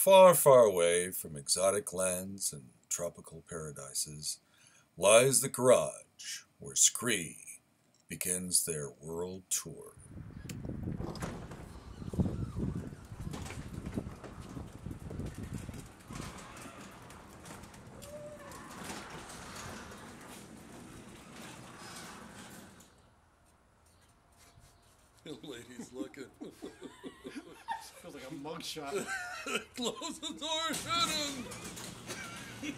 far, far away from exotic lands and tropical paradises, lies the garage where Scree begins their world tour. Lady's looking. Feels like a mugshot. Close the door, shut him.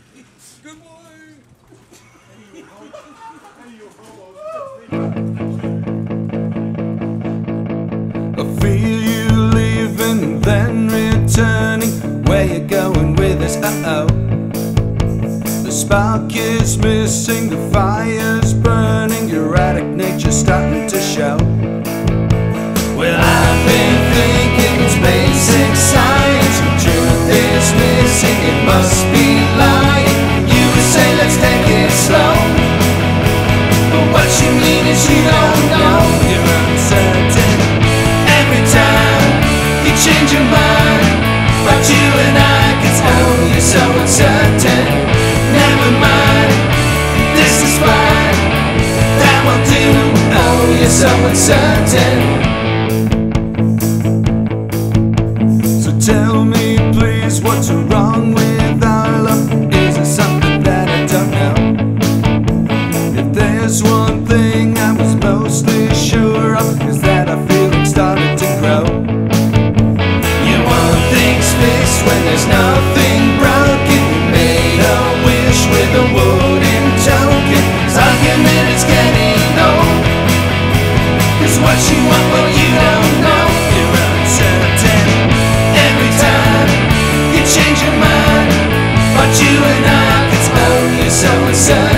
Good boy. I feel you leaving, then returning. Where you going with this? Uh oh. The spark is missing, the fire's burning, erratic nature starting to show. Well, I've been thinking so uncertain. Never mind, this is fine. That will do. Oh, you're so uncertain. So tell me, please, what's wrong with our love? Is it something that I don't know? If there's one thing I was mostly sure of, you don't know. Your own certain Every time you change your mind But you and you're so